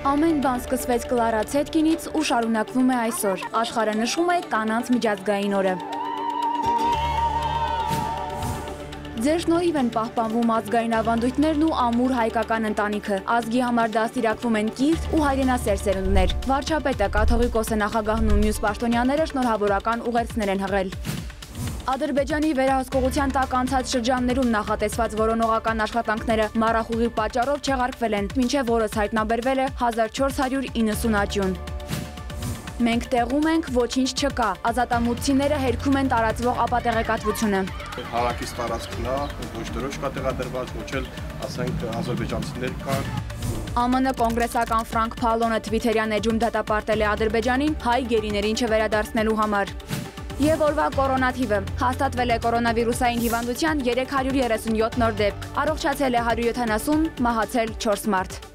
Ամեն բան սկսվեց Կլարա Ցետկինից ու շարունակվում է այսօր։ Աշխարհը նշում է կանանց միջազգային օրը։ Ձեր շնորհիվ են պահպանվում ազգային ավանդույթներն ու ամուր հայկական ընտանիքը։ Ազգի համար դաստիարակվում են կիրթ ու հայրենասեր սերունդներ։ Վարչապետը, կաթողիկոսը, նախագահն ու մյուս պաշտոնյաները շնորհավորական ուղերձներ են հղել։ Ադրբեջանի վերահսկողության տակ անցած շրջաններում նախատեսված որոնողական աշխատանքները մառախուղի պատճառով չեղարկվել են, մինչև որս հայտնաբերվել է 1490 աճյուն։ Մենք տեղում ենք, ոչինչ չկա։ Ազատամուտցիները հերքում են տարածվող ապատեղեկատվությունը։ Հարակից տարածքն է, ոչ դրոշ կա տեղադրված, ոչ էլ, ասենք, ազերբայջանցիներ կան։ ԱՄՆ կոնգրեսական Ֆրանկ Փալոնը Թվիթերյան էջում դատապարտել է Ադրբեջանին հայ գերիներին չվերադարձնելու համար։ Եվ օրվա կորոնաթիվը հաստատվել է կորոնավիրուսային հիվանդության 337 նոր դեպք։ Առողջացել է 170, մահացել 4 մարդ։